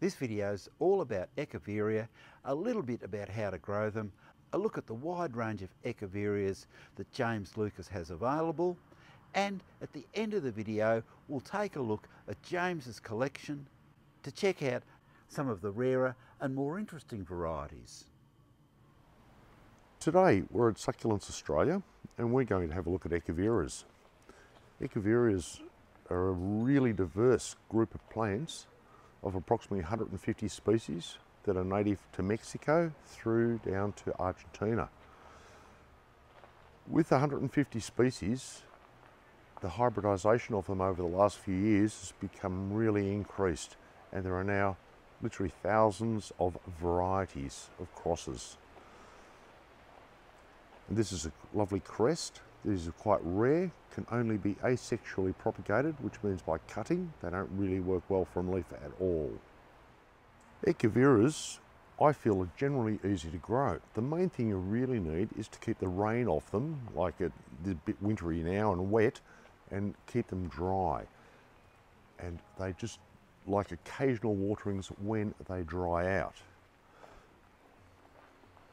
This video is all about Echeveria, a little bit about how to grow them, a look at the wide range of Echeverias that James Lucas has available, and at the end of the video we'll take a look at James's collection to check out some of the rarer and more interesting varieties. Today we're at Succulents Australia and we're going to have a look at Echeverias. Echeverias are a really diverse group of plants of approximately 150 species that are native to Mexico through down to Argentina. With 150 species, the hybridisation of them over the last few years has become really increased and there are now literally thousands of varieties of crosses. And this is a lovely crest. These are quite rare, can only be asexually propagated, which means by cutting. They don't really work well from leaf at all. Echeverias, I feel, are generally easy to grow. The main thing you really need is to keep the rain off them, like it's a bit wintry now and wet, and keep them dry. And they just like occasional waterings when they dry out.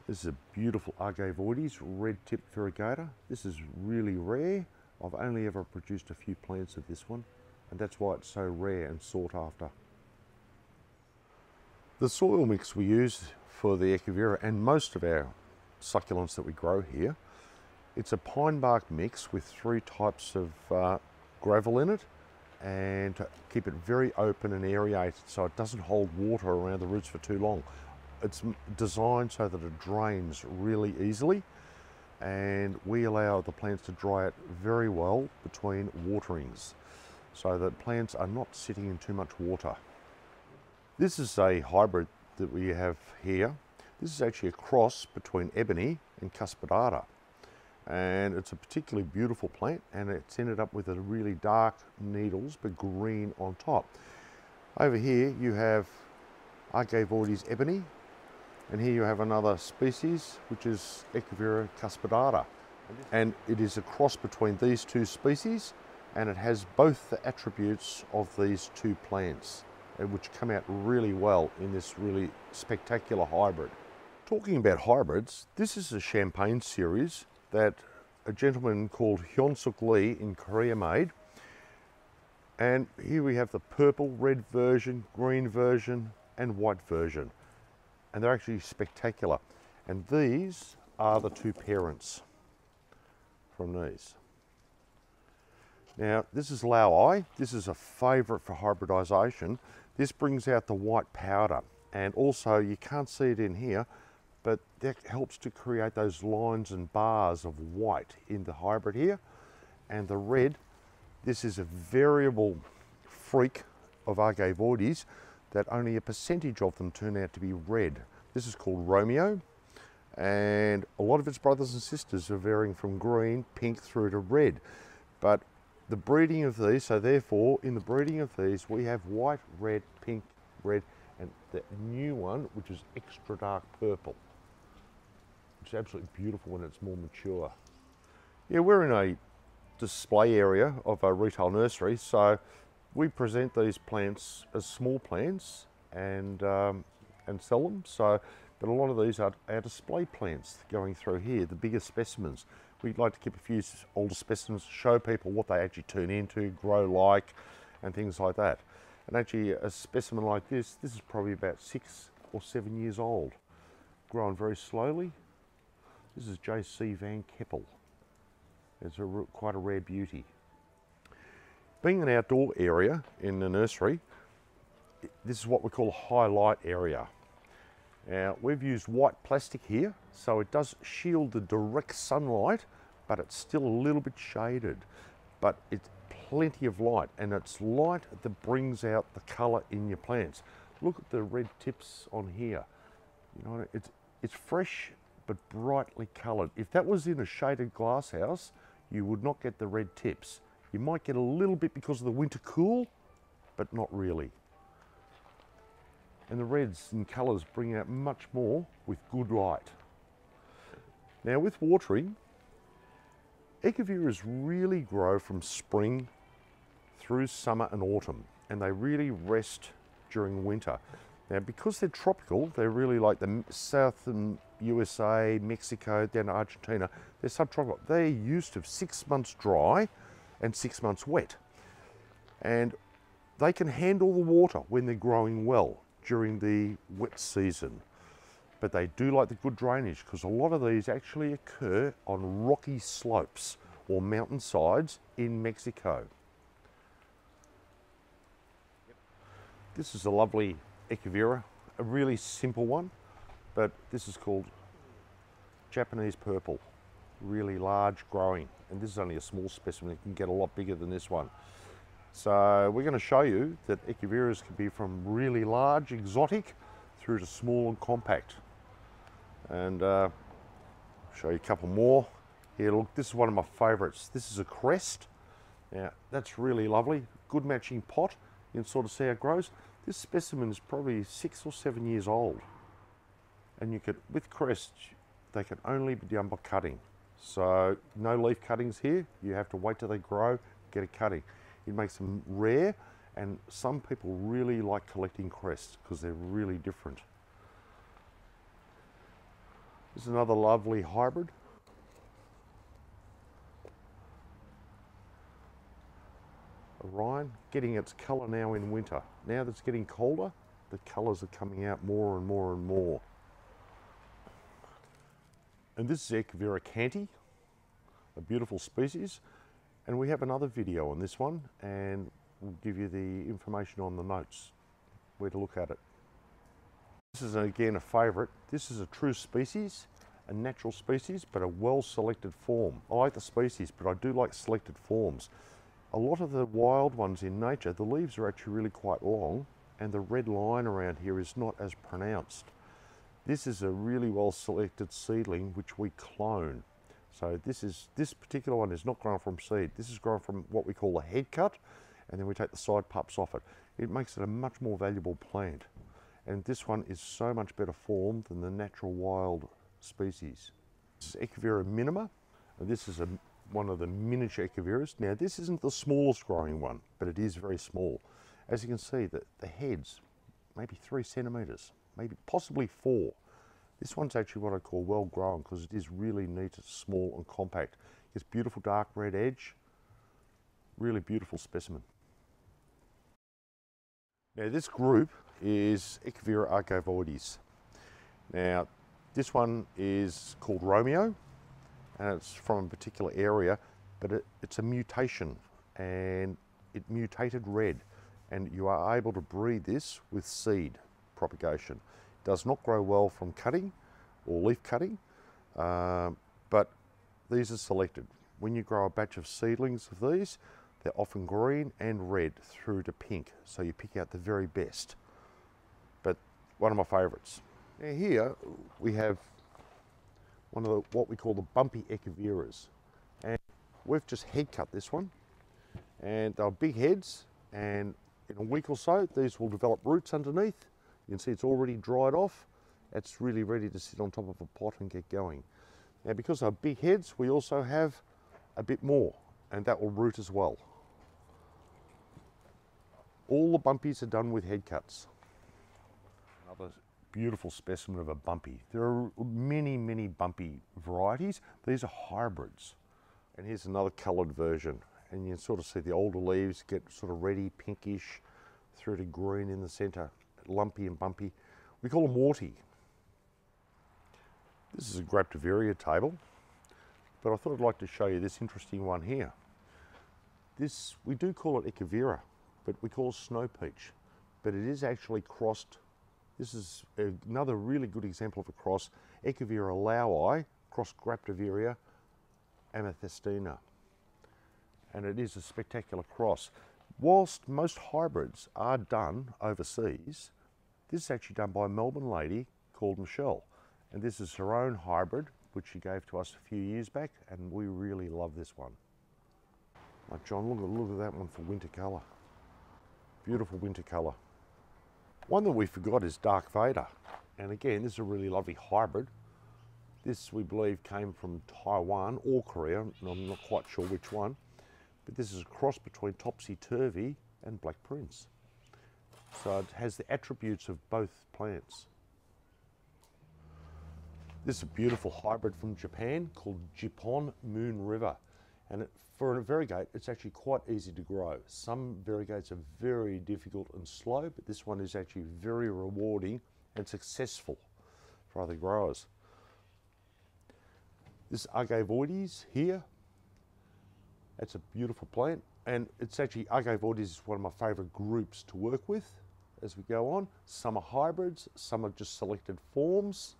This is a beautiful Agavoides red-tipped variegator. This is really rare. I've only ever produced a few plants of this one, and that's why it's so rare and sought after. The soil mix we use for the Echeveria and most of our succulents that we grow here, it's a pine bark mix with three types of uh, gravel in it and to keep it very open and aerated so it doesn't hold water around the roots for too long. It's designed so that it drains really easily and we allow the plants to dry it very well between waterings so that plants are not sitting in too much water. This is a hybrid that we have here. This is actually a cross between ebony and cuspidata. And it's a particularly beautiful plant and it's ended up with a really dark needles but green on top. Over here you have Agavoides ebony and here you have another species which is Echeveria cuspidata. And it is a cross between these two species and it has both the attributes of these two plants uh, which come out really well in this really spectacular hybrid. Talking about hybrids, this is a champagne series that a gentleman called Hyunsuk Lee in Korea made. And here we have the purple, red version, green version, and white version. And they're actually spectacular. And these are the two parents from these. Now, this is Laui. This is a favourite for hybridisation. This brings out the white powder and also you can't see it in here, but that helps to create those lines and bars of white in the hybrid here. And the red, this is a variable freak of Agavoides that only a percentage of them turn out to be red. This is called Romeo and a lot of its brothers and sisters are varying from green, pink through to red. But the breeding of these, so therefore in the breeding of these we have white, red, pink, red and the new one which is extra dark purple. It's absolutely beautiful when it's more mature. Yeah, we're in a display area of a retail nursery so we present these plants as small plants and um, and sell them. So, but a lot of these are our display plants going through here, the bigger specimens we'd like to keep a few older specimens to show people what they actually turn into, grow like, and things like that. And actually a specimen like this, this is probably about six or seven years old, growing very slowly. This is J.C. Van Keppel. It's a, quite a rare beauty. Being an outdoor area in the nursery, this is what we call a high light area. Now we've used white plastic here, so it does shield the direct sunlight, but it's still a little bit shaded. But it's plenty of light, and it's light that brings out the colour in your plants. Look at the red tips on here. You know, it's, it's fresh but brightly coloured. If that was in a shaded glass house, you would not get the red tips. You might get a little bit because of the winter cool, but not really and the reds and colours bring out much more with good light. Now with watering, Echeverias really grow from spring through summer and autumn and they really rest during winter. Now, because they're tropical, they're really like the southern USA, Mexico, down to Argentina, they're subtropical. They're used to six months dry and six months wet. And they can handle the water when they're growing well during the wet season. But they do like the good drainage because a lot of these actually occur on rocky slopes or mountainsides in Mexico. This is a lovely Echevera, a really simple one, but this is called Japanese purple, really large growing. And this is only a small specimen, it can get a lot bigger than this one. So we're going to show you that Echeveras can be from really large, exotic, through to small and compact. And uh, show you a couple more. Here, look, this is one of my favorites. This is a crest. Now, that's really lovely. Good matching pot. You can sort of see how it grows. This specimen is probably six or seven years old. And you could, with crest, they can only be done by cutting. So no leaf cuttings here. You have to wait till they grow, get a cutting. It makes them rare and some people really like collecting crests because they're really different. This is another lovely hybrid. Orion, getting its colour now in winter. Now that it's getting colder, the colours are coming out more and more and more. And this is Echevera cante, a beautiful species. And we have another video on this one and we'll give you the information on the notes, where to look at it. This is again a favourite. This is a true species, a natural species, but a well selected form. I like the species, but I do like selected forms. A lot of the wild ones in nature, the leaves are actually really quite long and the red line around here is not as pronounced. This is a really well selected seedling which we clone. So this is this particular one is not grown from seed. This is grown from what we call a head cut, and then we take the side pups off it. It makes it a much more valuable plant. And this one is so much better formed than the natural wild species. This is Echevera minima, and this is a one of the miniature Echeveras. Now this isn't the smallest growing one, but it is very small. As you can see, the, the head's maybe three centimetres, maybe possibly four. This one's actually what I call well grown because it is really neat, it's small and compact. It's beautiful dark red edge, really beautiful specimen. Now this group is Echevera agavoides. Now this one is called Romeo and it's from a particular area, but it, it's a mutation and it mutated red and you are able to breed this with seed propagation. It does not grow well from cutting or leaf cutting, uh, but these are selected. When you grow a batch of seedlings of these, they're often green and red through to pink, so you pick out the very best. But one of my favourites. Now here we have one of the, what we call the bumpy echeveras. And we've just head cut this one. And they're big heads and in a week or so, these will develop roots underneath. You can see it's already dried off. It's really ready to sit on top of a pot and get going. Now because they're big heads, we also have a bit more and that will root as well. All the bumpies are done with head cuts. Another beautiful specimen of a bumpy. There are many, many bumpy varieties. These are hybrids. And here's another coloured version. And you can sort of see the older leaves get sort of reddy, pinkish, through to green in the centre, lumpy and bumpy. We call them warty. This is a Graptoveria table, but I thought I'd like to show you this interesting one here. This, we do call it Echevera, but we call it snow peach, but it is actually crossed this is another really good example of a cross, Echevera laui, cross Graptoveria amethystina. And it is a spectacular cross. Whilst most hybrids are done overseas, this is actually done by a Melbourne lady called Michelle. And this is her own hybrid, which she gave to us a few years back, and we really love this one. Like John, look at, look at that one for winter colour. Beautiful winter colour. One that we forgot is Dark Vader. And again, this is a really lovely hybrid. This, we believe, came from Taiwan or Korea, and I'm not quite sure which one. But this is a cross between Topsy Turvy and Black Prince. So it has the attributes of both plants. This is a beautiful hybrid from Japan called Japan Moon River. And it, for a variegate, it's actually quite easy to grow. Some variegates are very difficult and slow, but this one is actually very rewarding and successful for other growers. This Agavoides here, it's a beautiful plant and it's actually Agavoides is one of my favourite groups to work with as we go on. Some are hybrids, some are just selected forms.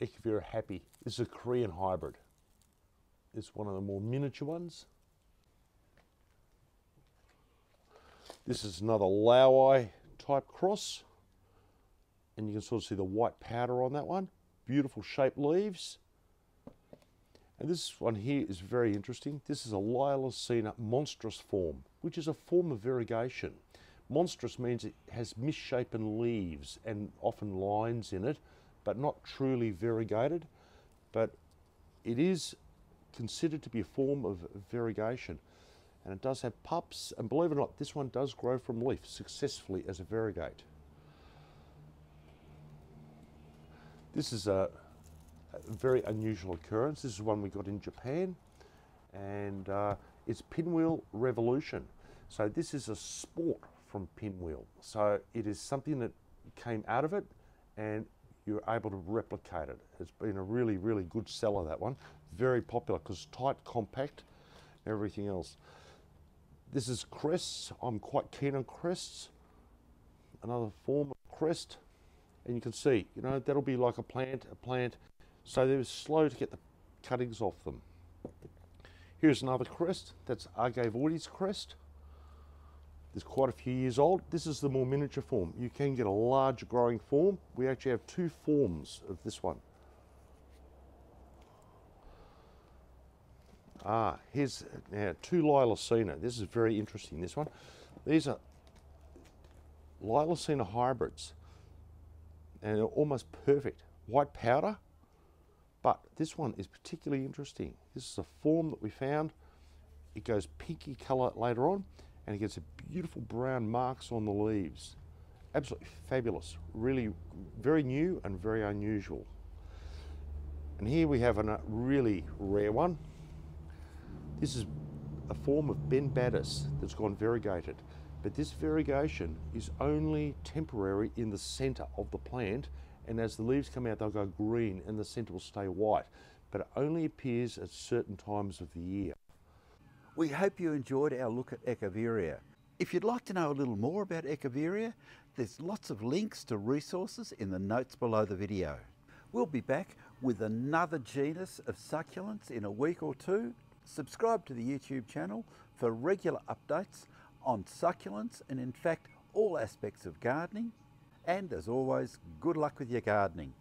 Echevera Happy, this is a Korean hybrid. It's one of the more miniature ones. This is another Laui type cross. And you can sort of see the white powder on that one. Beautiful shaped leaves. And this one here is very interesting. This is a Lilacina monstrous form, which is a form of variegation. Monstrous means it has misshapen leaves and often lines in it, but not truly variegated. But it is considered to be a form of variegation. And it does have pups, and believe it or not, this one does grow from leaf successfully as a variegate. This is a very unusual occurrence. This is one we got in Japan, and uh, it's Pinwheel Revolution. So this is a sport from Pinwheel. So it is something that came out of it, and you're able to replicate it. It's been a really, really good seller, that one. Very popular because tight, compact, everything else. This is crests. I'm quite keen on crests. Another form of crest. And you can see, you know, that'll be like a plant, a plant. So they're slow to get the cuttings off them. Here's another crest. That's Agavoides crest. It's quite a few years old. This is the more miniature form. You can get a large growing form. We actually have two forms of this one. Ah, here's now two Lilacina. This is very interesting, this one. These are Lilacina hybrids and they're almost perfect. White powder, but this one is particularly interesting. This is a form that we found. It goes pinky color later on and it gets a beautiful brown marks on the leaves. Absolutely fabulous. Really very new and very unusual. And here we have a really rare one. This is a form of Ben Badis that's gone variegated. But this variegation is only temporary in the center of the plant and as the leaves come out they'll go green and the center will stay white. But it only appears at certain times of the year. We hope you enjoyed our look at Echeveria. If you'd like to know a little more about Echeveria, there's lots of links to resources in the notes below the video. We'll be back with another genus of succulents in a week or two. Subscribe to the YouTube channel for regular updates on succulents and in fact all aspects of gardening. And as always, good luck with your gardening.